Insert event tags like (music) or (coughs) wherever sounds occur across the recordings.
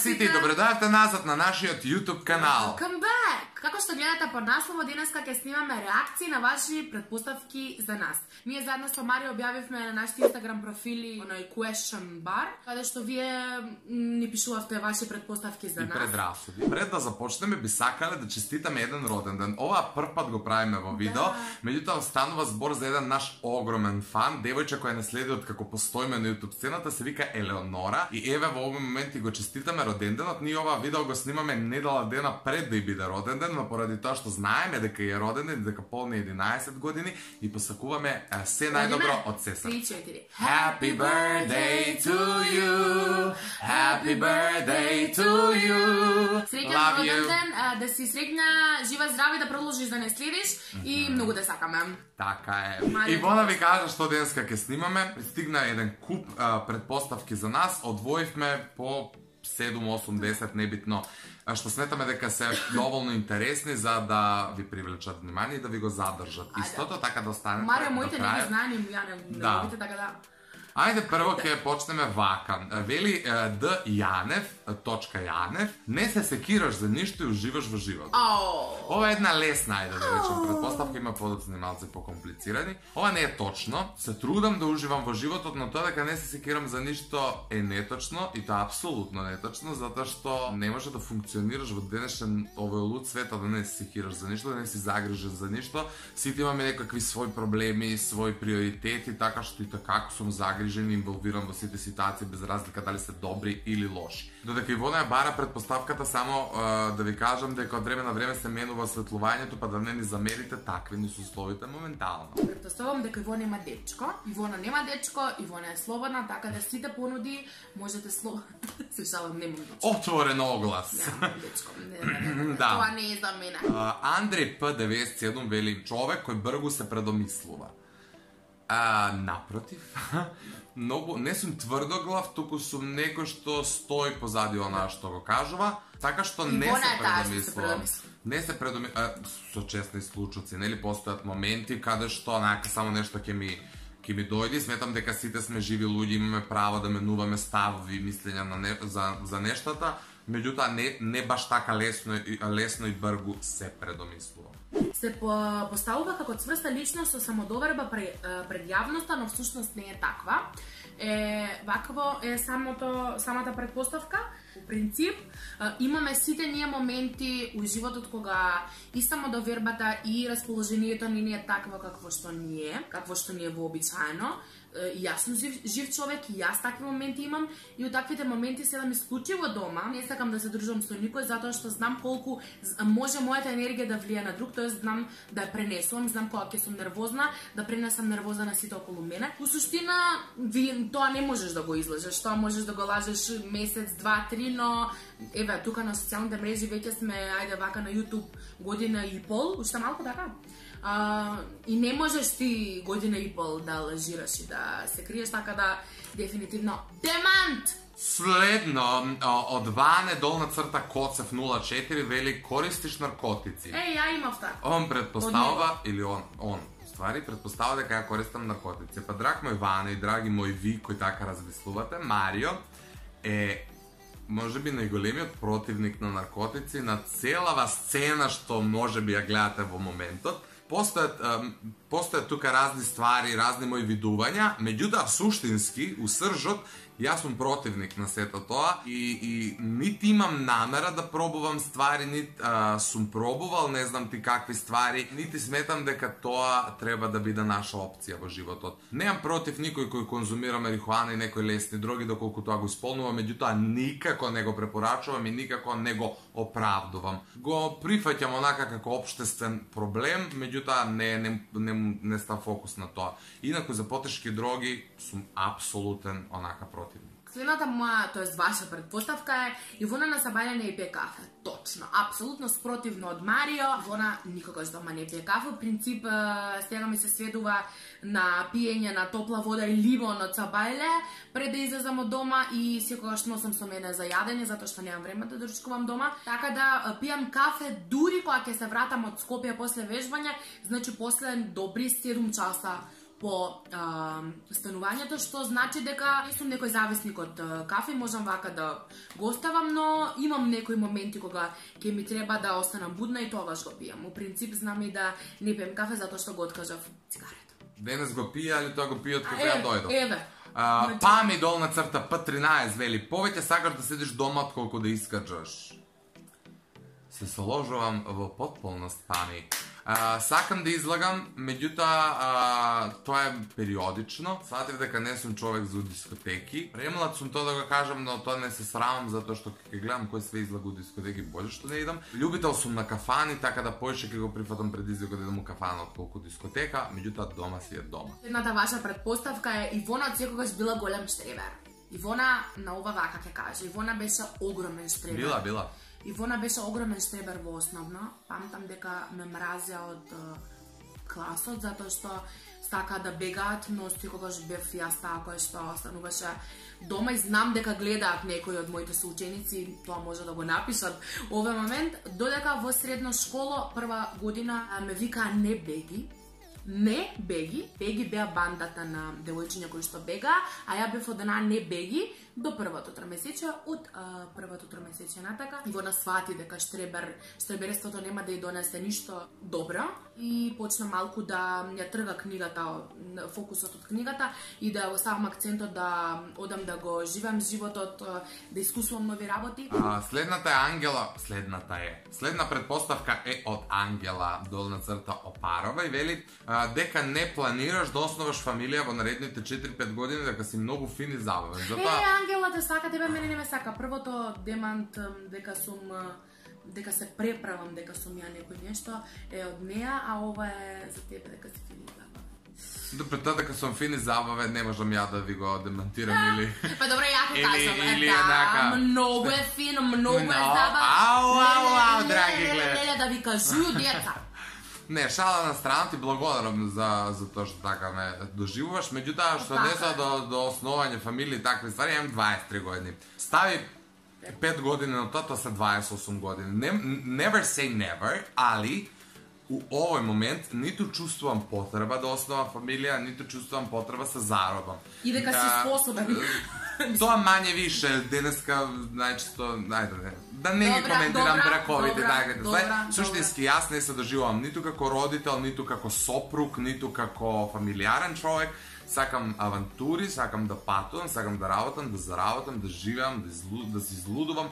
сите и добре дојавте назад на нашиот YouTube канал. Welcome back! Како што гледате под наслово, денеска ќе снимаме реакции на ваши предпоставки за нас. Ние заедно со Мари објавивме на нашите Инстаграм профили оној question bar, каде што вие ни пишувавте ваши предпоставки за И нас. предрасуди. Пред да започнеме би сакале да честитаме еден роден ден. Ова прв пат го правиме во видео, Да. меѓутоа станува збор за еден наш огромен фан, девојче која не следи од како постоиме на YouTube сцената, се вика Елеонора и еве во овој момент и го честитаме роден денот. Ние ова видео го снимаме недела дена пред да и биде роден ден, но поради тоа што знаеме дека е роден ден, дека полни 11 години и посакуваме се најдобро од сестра. 3-4. Happy birthday to you. Happy birthday to you. Среќен роден ден, да си среќна, жива здрави, да продолжиш да не следиш и многу те сакаме. Така е. Мајле. Ивона ви кажа што денеска ќе снимаме. Пристигна еден куп а, предпоставки за нас. Одвоивме по 7, 8, 10, небитно, а, што сметаме дека се доволно интересни за да ви привлечат внимание и да ви го задржат. Истото, така да останете Маре, до моите не ги знаени, ја не, Да. така да... Ајде прво ќе почнеме вака. Вели Д Јанев, точка Јанев, не се секираш за ништо и уживаш во живот. Ау! Ова е една лесна, ајде да речем, предпоставка има подоцни малце покомплицирани. Ова не е точно. Се трудам да уживам во животот, но тоа дека не се секирам за ништо е неточно и тоа апсолутно неточно, затоа што не може да функционираш во денешен овој луд свет, а да не се секираш за ништо, да не си загрижен за ништо. Сите имаме некакви своји проблеми, своји приоритети, така што и така сум загрижен и инволвиран во сите ситуации без разлика дали се добри или лоши. Додека Ивона ја бара предпоставката само а, да ви кажам дека од време на време се менува осветлувањето, па да не ни замерите такви ни се условите моментално. Претпоставувам дека Ивона има дечко. Ивона нема дечко, Ивона е слободна, така да сите понуди можете слободно. (laughs) Се шалам, немам дечко. Отворен оглас. Нямам дечко. Не, не, не, не. (laughs) Да. Тоа не е за мене. Андреј П97 вели човек кој бргу се предомислува. А, напротив, (laughs) многу не сум тврдоглав, туку сум некој што стои позади онаа што го кажува, така што не се предомислувам. предомислува. Не се предоми... А, со честни случаи, нели постојат моменти каде што онака само нешто ќе ми ќе ми дојде, и сметам дека сите сме живи луѓе, имаме право да менуваме ставови и мислења на не, за, за нештата, меѓутоа не, не баш така лесно, и- лесно и бргу се предомислува. Се по- поставува како цврста личност со самодоверба пред, пред јавноста, но всушност не е таква. Е, вакво е самото, самата предпоставка. По принцип, имаме сите ние моменти у животот кога и самодовербата и расположението ни не е такво какво што ни е, какво што ни е вообичаено. И јас сум жив, жив човек и јас такви моменти имам и од таквите моменти седам исклучиво дома. Не сакам да се дружам со никој затоа што знам колку може мојата енергија да влие на друг, тоест знам да ја пренесувам, знам кога ќе сум нервозна, да пренесам нервоза на сите околу мене. У суштина, ви, тоа не можеш да го излажеш, тоа можеш да го лажеш месец, два, три, но еве тука на социјалните мрежи веќе сме ајде вака на YouTube година и пол, уште малку така. А, и не можеш ти година и пол да лажираш и да се криеш, така да дефинитивно демант! Следно, од Ване долна црта Коцев 04 вели користиш наркотици. Е, ја имав така. Он предпоставува, или он, он, ствари, предпоставува дека ја користам наркотици. Па драг мој Ване и драги мој ви кои така размислувате, Марио е може би најголемиот противник на наркотици на целава сцена што може би ја гледате во моментот. Постојат, постојат тука разни ствари, разни мои видувања, меѓутоа суштински, у сржот, јас сум противник на сето тоа и, и нити имам намера да пробувам ствари, нити а, сум пробувал, не знам ти какви ствари, нити сметам дека тоа треба да биде наша опција во животот. Немам против никој кој конзумира марихуана и некои лесни дроги доколку тоа го исполнува, меѓутоа никако не го препорачувам и никако не го оправдувам. Го прифаќам онака како општествен проблем, меѓутоа не не не, не став фокус на тоа. Инаку за потешки дроги сум апсолутен онака против. Следната моја, тоест ваша предпоставка е Ивона на Сабајле не пие кафе. Точно, апсолутно спротивно од Марио. Ивона никогаш дома не пие кафе. Принцип, стена ми се сведува на пиење на топла вода и лимон од Сабајле пред да излезам од дома и секогаш носам со мене за јадење затоа што немам време да доручкувам дома. Така да пијам кафе дури кога ќе се вратам од Скопје после вежбање, значи после добри 7 часа по а, станувањето, што значи дека не сум некој зависник од кафе, можам вака да го оставам, но имам некои моменти кога ќе ми треба да останам будна и тогаш го пијам. У принцип знам и да не пием кафе затоа што го откажав цигарета. Денес го пија, али тоа го пијат кога ја дојдов. Еве. А, Значи- Пами долна црта П13 вели повеќе сакаш да седиш дома отколку да искаджаш. Се соложувам во потполност Пами. А, сакам да излагам, меѓутоа а, тоа е периодично. Сватив дека не сум човек за дискотеки. Премлад сум тоа да го кажам, но тоа не се срамам затоа што ќе гледам кој све излага у дискотеки, боле што не идам. Љубител сум на кафани, така да поише ќе го прифатам предизвикот да идам у кафана отколку дискотека, меѓутоа дома си е дома. Едната ваша предпоставка е Ивона од секогаш била голем штребер. Ивона на ова вака ќе каже. Ивона беше огромен штребер. Била, била. Ивона беше огромен штребер во основно. Памтам дека ме мразеа од класот затоа што сака да бегаат, но секогаш бев јас таа која што остануваше дома и знам дека гледаат некои од моите соученици, тоа може да го напишат овој момент, додека во средно школа прва година ме викаа не беги, не беги, беги беа бандата на девојчиња кои што бега, а ја бев од една не беги до првото тромесечие, од а, првото тромесечие натака. Го насвати дека штребер, штреберството нема да ја донесе ништо добро и почна малку да ја трга книгата, фокусот од книгата и да го ставам акцентот да одам да го живеам животот, да искусувам нови работи. А, следната е Ангела, следната е. Следна предпоставка е од Ангела долна црта Опарова и вели а, дека не планираш да основаш фамилија во наредните 4-5 години дека си многу фин и забавен. Затоа Ангела те сака, тебе мене не ме сака. Првото демант дека сум дека се преправам дека сум ја некој нешто е од неа, а ова е за тебе дека си фини забавен. Добро, тоа дека сум фин и забавен, не можам ја да ви го демантирам или... Па добро, ја ќе Или- кажам, е, или да, еднака. многу е фин, многу е забавен. Ау, ау, ау, драги гледачи. леле, да ви кажуju (laughs) деца. Ne, šala na stranu ti blagodarom za, za to što takav me doživaš. Međutim, što ne sad do, do osnovanja familije i takve stvari, imam 23 godine. Stavi 5 godina na to, to sa 28 godina. Ne, never say never, ali у овој момент ниту чувствувам потреба да основам фамилија, ниту чувствувам потреба се заробам. И дека си А, способен. Тоа мање више денеска најчесто ајде не. Да не ги коментирам браковите таквите добра, ствари. Суштински јас не се доживувам ниту како родител, ниту како сопруг, ниту како фамилиарен човек. Сакам авантури, сакам да патувам, сакам да работам, да заработам, да живеам, да, излу, да се излудувам.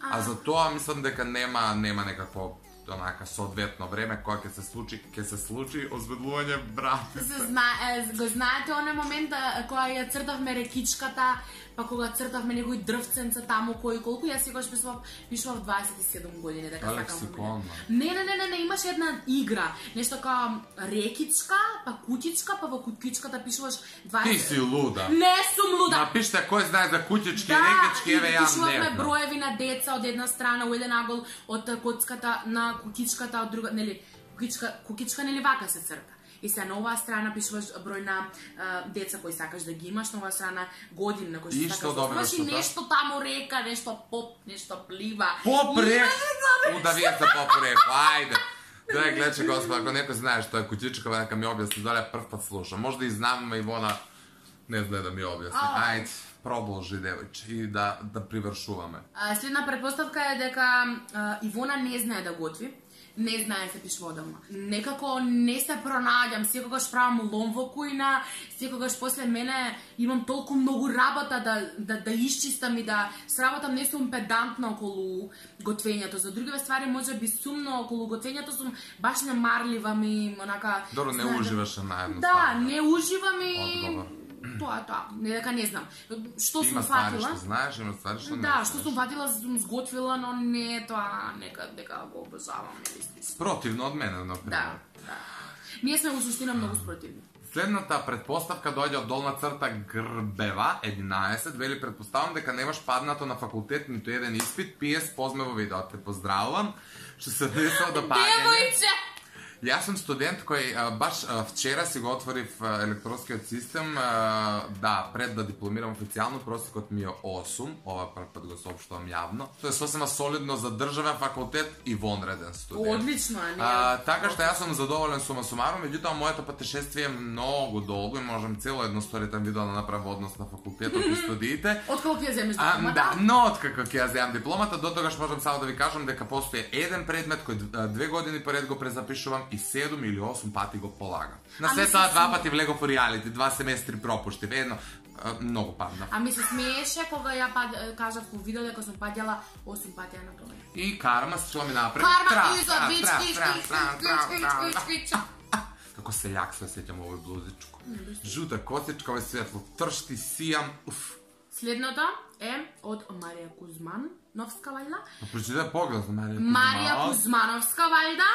А за тоа мислам дека нема нема некакво онака соодветно време кога ќе се случи, ќе се случи озведлување брат. се зна, е, го знаете оној момент а, кога ја цртавме рекичката, па кога цртавме некои дрвценца таму кој колку јас секогаш пишував пишував 27 години дека сакам. Не, не, не, не, не, имаше една игра, нешто као рекичка, па кутичка, па во кутичката пишуваш 20 Ти си луда. Не сум луда. Напиште кој знае за кутички, Да, рекички, еве и ја пишувавме не знам. броеви на деца од една страна, у еден агол од коцката на кукичката, од друга, нели, кукичка, кукичка нели вака се црта. И се на оваа страна пишуваш број на а, деца кои сакаш да ги имаш, на оваа страна години на кои што сакаш да оставаш и тоа? нешто таму река, нешто поп, нешто плива. Попрек! Не, (laughs) Удавијата попрек, ајде. Дај гледачи господа, ако некој знае што е кутичка, нека ми објасни, доле прв пат слушам. Можда и знам, и Ивона не знае да ми објасни. Ау. Ајде, продолжи, девојче, и да, да привршуваме. А, Следна предпоставка е дека а, Ивона не знае да готви, не знае да се пишува дома. Некако не се пронаѓам, секогаш правам лом во кујна, секогаш после мене имам толку многу работа да, да, да исчистам и да сработам, не сум педантна околу готвењето. За другиве ствари може би сумно околу готвењето сум баш немарлива ми, онака... Добро, не знае да- уживаше на едно Да, не уживам и... Одговор. Тоа е тоа, не дека не знам. Што Има сум фатила? што знаеш, има ствари што не Да, што сум фатила, сум сготвила, но не е тоа нека дека го обожавам. Спротивно од мене, например. Да, да. Ние сме во суштина многу спротивни. Следната предпоставка доаѓа од долна црта Грбева, 11, вели предпоставам дека немаш паднато на факултет ниту еден испит, PS позме во видео. Те поздравувам, што се десува до (laughs) паѓање. Девојче! Јас сум студент кој а, баш а, вчера си го отворив а, електронскиот систем, а, да, пред да дипломирам официјално, просекот ми е 8, ова прв пат го соопштувам јавно. Тоа е сосема солидно за државен факултет и вонреден студент. Одлично, а не. А, така што јас сум задоволен сума сумарум, меѓутоа моето патешествие е многу долго и можам цело едно сторитен видео да направам однос на факултетот и (laughs) студиите. Откако ќе ја земеш дипломата? да, но откако ќе ја земам дипломата, до тогаш можам само да ви кажам дека постои еден предмет кој две години поред го презапишувам и 7 или 8 пати го полагам. На се тоа два пати влего по реалити, два семестри пропуштив, едно многу падна. А ми се смееше кога ја пад, кажав во видео дека сум паѓала 8 пати на тоа. И карма се шла ми напред. Карма вич, тра. вич. (laughs) Како се јак се сеќам овој блузичко. Жута косичка, овој светло тршти, сијам, уф. Следното е од Марија Кузман, Новска вајда. Па Прочитай поглед на Марија Марија Кузман. Кузмановска вајда,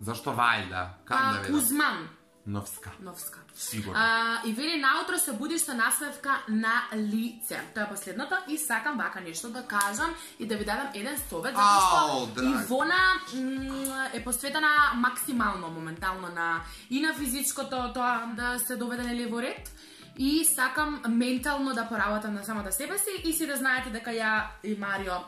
Зашто вајда? Кам да? Кузман, Новска. Новска. Сигурно. А, и вели наутро се будиш со насмевка на лице. Тоа е последното и сакам вака нешто да кажам и да ви дадам еден совет затоа што. Ивона е посветена максимално моментално на и на физичкото тоа да се доведе нели во ред и сакам ментално да поработам на самата себе си и си да знаете дека ја и Марио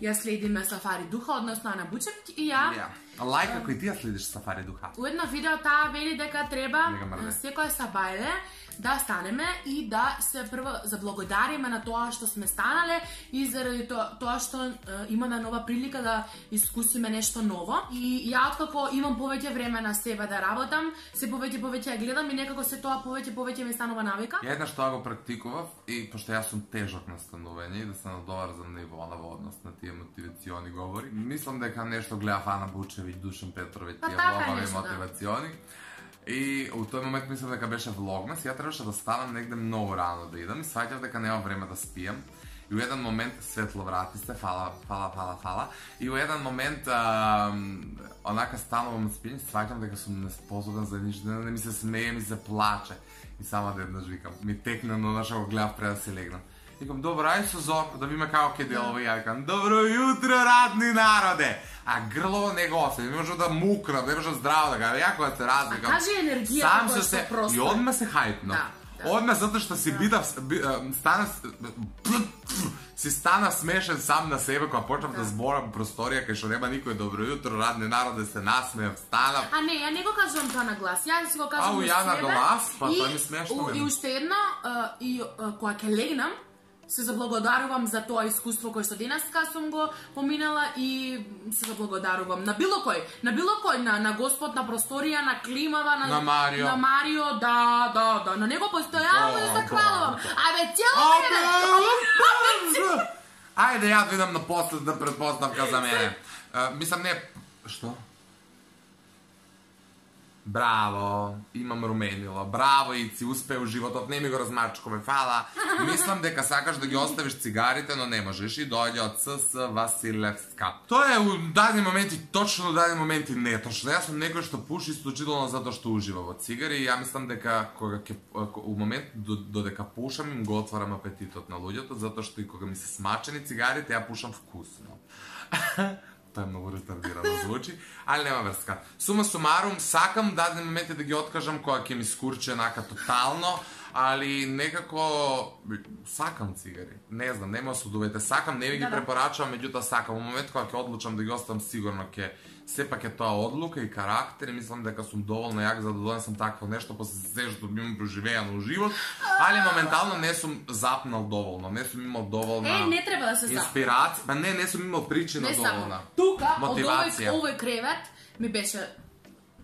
ја следиме Сафари Духа, односно Ана Бучек и ја Ја. А лајка кој ти ја следиш Сафари Духа? Во едно видео таа вели дека треба секоја сабајле да станеме и да се прво заблагодариме на тоа што сме станале и заради тоа, тоа што е, имаме нова прилика да искусиме нешто ново. И ја откако имам повеќе време на себе да работам, се повеќе повеќе ја гледам и некако се тоа повеќе повеќе ми станува навика. Ја еднаш тоа го практикував и пошто јас сум тежок на станување и да се надоврзам на Ивона во однос на тие мотивациони говори. Мислам дека нешто гледав Ана Бучевиќ, Душан Петровиќ, Па тие така влогови нешто, да. мотивациони. И у тој момент мислам дека беше влогмас, ја требаше да станам негде многу рано да идам и сваќав дека нема време да спијам. И у еден момент светло врати се, фала, фала, фала, фала. И у еден момент а, онака станувам од спиње, сваќам дека сум неспособен за ништо, не ми се смее, ми се плаче. И само да еднаш викам, ми текна на наша го гледав пред да се легнам. Викам, добро, ај со зор, да видиме како ќе делува. Ја викам, добро јутро, радни народе! А грлово не го остави, не може да мукна, не може здраво да га, јако да се развикам. А кажи енергијата Сам се, просто и е. одме се хајпно. Да, да. Одме затоа што си бидав, би- а, стана, си стана смешен сам на себе кога почнав да, зборам во просторија кај што нема никој добро јутро, радни народе, се насмеав, станав. А не, ја не го кажувам тоа на глас. Ја си го кажувам Ау, на ја на себе. глас? Па, и, тоа ми смешно у-. И уште едно, а, и а, кога ќе легнам, се заблагодарувам за тоа искуство кое што денеска сум го поминала и се заблагодарувам на било кој, на било кој, на, на Господ, на просторија, на климава, на, На Марио. на Марио, да, да, да, на него постојано Да, заквалувам. да. Абе, цело време, Ајде ја видам на последна предпоставка за мене. А, мислам не што? Браво, имам руменило. Браво, Ици, успеа у животот, не ми го размачкуве, фала. Мислам дека сакаш да ги оставиш цигарите, но не можеш и дојде од СС Василевска. Тоа е у дадени моменти точно, у дадени моменти не точно. Јас сум некој што пуши исклучително затоа што ужива во цигари и ја мислам дека кога ќе у момент до, пушам им го отварам апетитот на луѓето затоа што и кога ми се смачени цигарите ја пушам вкусно. (laughs) Тоа е многу ретардирано звучи, али нема врска. Сума сумарум, сакам дадени моменти да ги откажам кога ќе ми скурче нака тотално, али некако сакам цигари. Не знам, нема осудувате. Сакам, не ви ги Да, да. препорачувам, меѓутоа сакам. Во момент кога ќе одлучам да ги оставам сигурно ќе сепак е тоа одлука и карактер и мислам дека сум доволно јак за да донесам такво нешто после се што би имам преживеано живот, али моментално не сум запнал доволно, не сум имал доволна Е, не треба да се инспирација, па не, не сум имал причина Не само. доволна. Тука, од Мотивација. овој, овој кревет, ми беше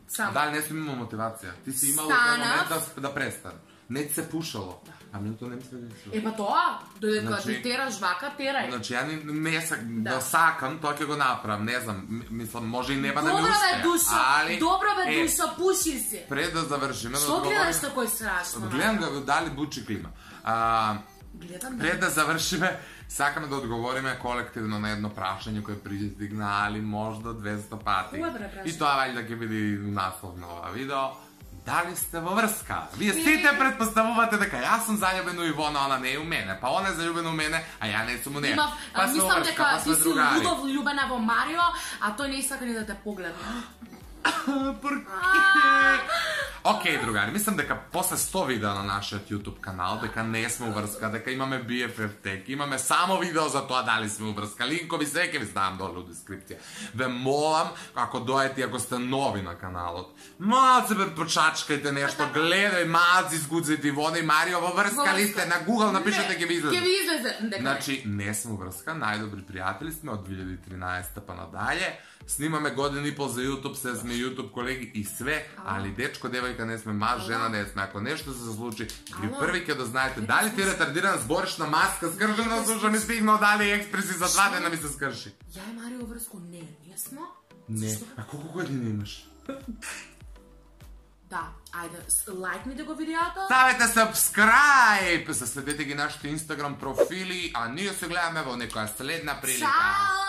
само. Да, не сум имал мотивација. Ти си имал Станав. момент да, да престане. Не ти се пушало. А ми тоа не ми се десило. Е, па тоа, додека Значи- ти тераш вака, терај. Значи, ја не, не сак, да. Да. да сакам, тоа ќе го направам, не знам, мислам, може и нема да ми Добро успее. бе, душо, али, добро бе, е, пуши се. Пред да завршиме, да Што одговорим- гледаш такој страшно? Гледам го дали бучи клима. А, Гледам Пред да завршиме, сакаме да одговориме колективно на едно прашање кое пристигна али можда 200 пати. Кое бре прашање? И тоа вајде ќе биде наслов на ова видео. Дали сте во врска? Вие сите предпоставувате дека јас сум заљубен у Ивона, она не е у мене. Па она е заљубен у мене, а ја не сум у неја. Има, па мислам дека па ти си лудов влюбена во Марио, а тој не сака ни да те погледне. (coughs) Порке? Океј, другари, мислам дека после 100 видеа на нашиот YouTube канал, дека не сме уврска, дека имаме BFF тек, имаме само видео за тоа дали сме уврска. Линкови се ќе ви ставам долу во дескрипција. Ве молам, ако дојдете, ако сте нови на каналот, малце бе почачкајте нешто, гледај, малце изгуците вода и Марио во врска ли сте, на Google напишете ќе ви излезе. Ќе ви излезе. Дека Значи, не сме врска, најдобри пријатели сме од 2013 па надале. Снимаме година и пол за YouTube, се сме YouTube колеги и све, али дечко, девојка не сме, маж, жена не сме. Ако нешто се случи, ви први ќе да знаете дали ти ретардиран збориш на маска, скршена слуша ми стигнал, дали експреси за два дена ми се скрши. Ја и Марио врско не, сме. Не, Зашто? а колку години имаш? Да, ајде, с- лајкнете го видеото. Ставете subscribe, заследете ги нашите Instagram профили, а ние се гледаме во некоја следна прилика. Чао!